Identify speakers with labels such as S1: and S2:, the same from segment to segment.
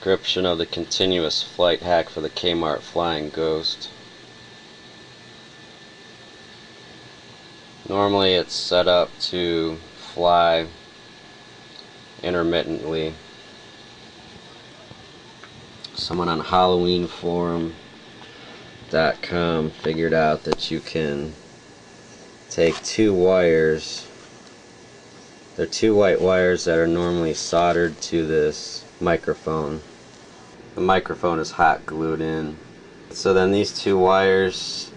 S1: description of the continuous flight hack for the Kmart Flying Ghost. Normally it's set up to fly intermittently. Someone on HalloweenForum.com figured out that you can take two wires they're two white wires that are normally soldered to this microphone. The microphone is hot glued in. So then these two wires,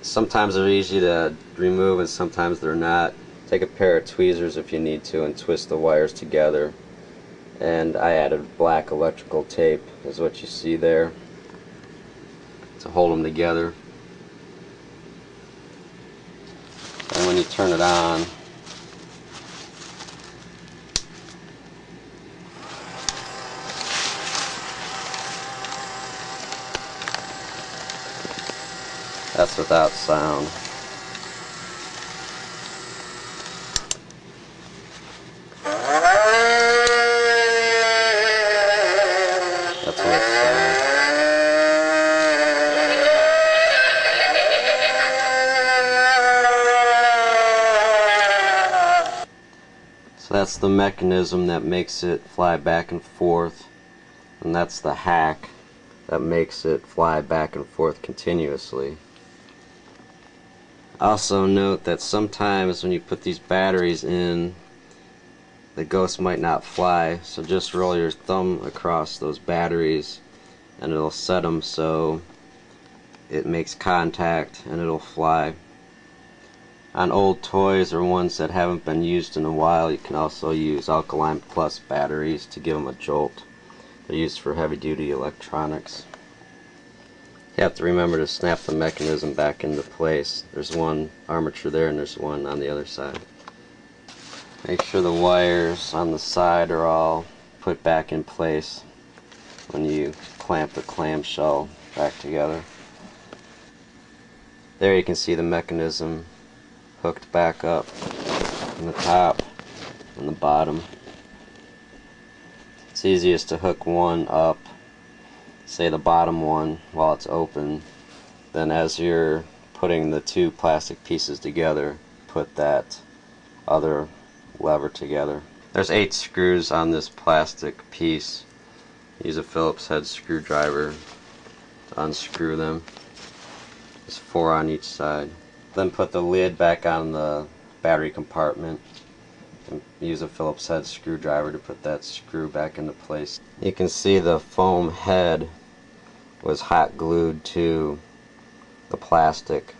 S1: sometimes they're easy to remove and sometimes they're not. Take a pair of tweezers if you need to and twist the wires together. And I added black electrical tape, is what you see there, to hold them together. And when you turn it on, That's without sound. That's with sound. So that's the mechanism that makes it fly back and forth. And that's the hack that makes it fly back and forth continuously. Also note that sometimes when you put these batteries in, the ghost might not fly, so just roll your thumb across those batteries and it'll set them so it makes contact and it'll fly. On old toys or ones that haven't been used in a while, you can also use Alkaline Plus batteries to give them a jolt. They're used for heavy duty electronics. You have to remember to snap the mechanism back into place. There's one armature there and there's one on the other side. Make sure the wires on the side are all put back in place when you clamp the clamshell back together. There you can see the mechanism hooked back up on the top and the bottom. It's easiest to hook one up say the bottom one while it's open then as you're putting the two plastic pieces together put that other lever together. There's eight screws on this plastic piece. Use a Phillips head screwdriver to unscrew them. There's four on each side. Then put the lid back on the battery compartment and use a Phillips head screwdriver to put that screw back into place. You can see the foam head was hot glued to the plastic.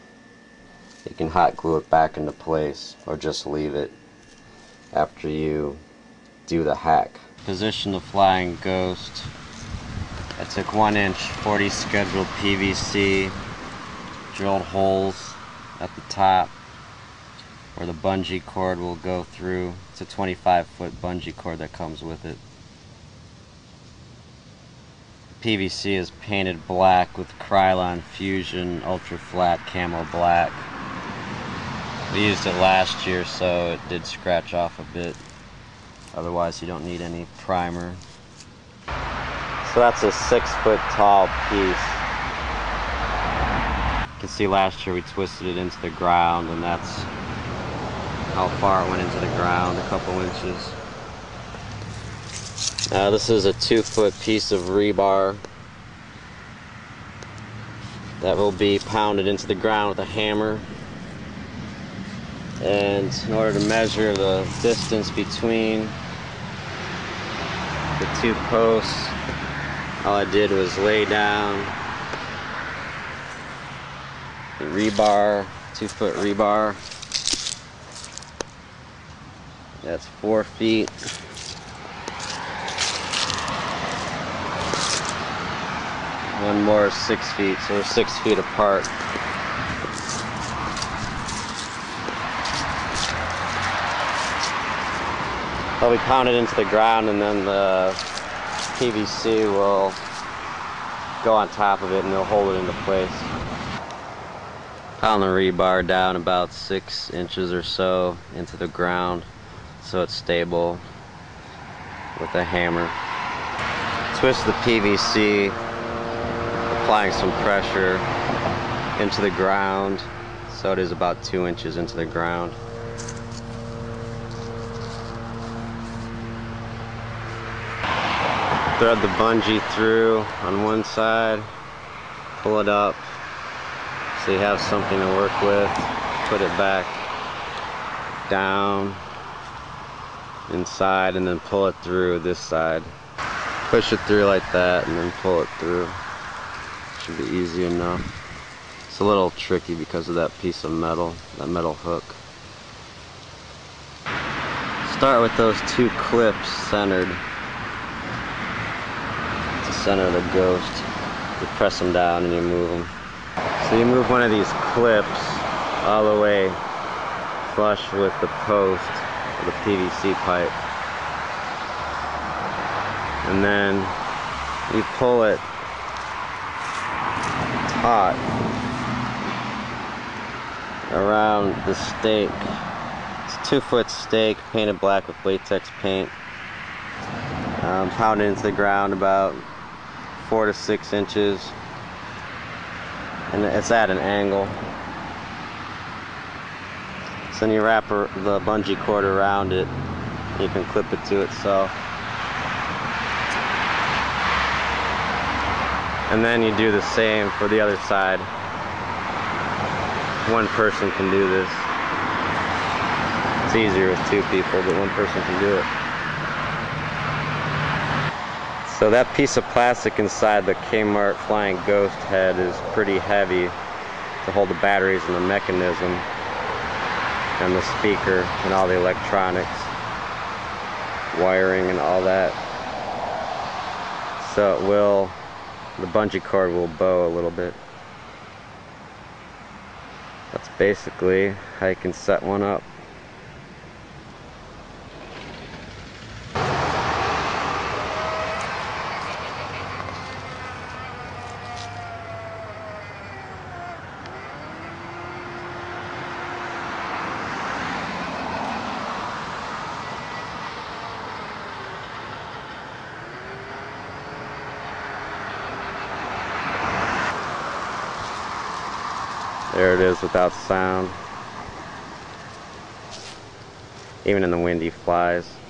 S1: You can hot glue it back into place or just leave it after you do the hack. Position the flying ghost. I took 1 inch 40 scheduled PVC, drilled holes at the top where the bungee cord will go through. It's a 25 foot bungee cord that comes with it. PVC is painted black with Krylon Fusion Ultra Flat Camo Black. We used it last year so it did scratch off a bit. Otherwise you don't need any primer. So that's a six foot tall piece. You can see last year we twisted it into the ground and that's how far it went into the ground, a couple inches. Uh, this is a two foot piece of rebar that will be pounded into the ground with a hammer. And in order to measure the distance between the two posts, all I did was lay down the rebar, two foot rebar. That's four feet. One more is six feet, so they're six feet apart. They'll be pounded into the ground and then the PVC will go on top of it and they'll hold it into place. Pound the rebar down about six inches or so into the ground so it's stable with a hammer. twist the PVC, applying some pressure into the ground. So it is about two inches into the ground. Thread the bungee through on one side, pull it up so you have something to work with, put it back down inside and then pull it through this side. Push it through like that and then pull it through. Should be easy enough. It's a little tricky because of that piece of metal, that metal hook. Start with those two clips centered. To center the ghost. You press them down and you move them. So you move one of these clips all the way flush with the post of the PVC pipe. And then you pull it around the stake. It's a two foot stake painted black with latex paint. Um, pounded into the ground about four to six inches. And it's at an angle. So then you wrap the bungee cord around it. You can clip it to itself. And then you do the same for the other side. One person can do this. It's easier with two people, but one person can do it. So that piece of plastic inside the Kmart Flying Ghost head is pretty heavy to hold the batteries and the mechanism and the speaker and all the electronics, wiring and all that. So it will, the bungee cord will bow a little bit. That's basically how you can set one up. There it is without sound. Even in the wind he flies.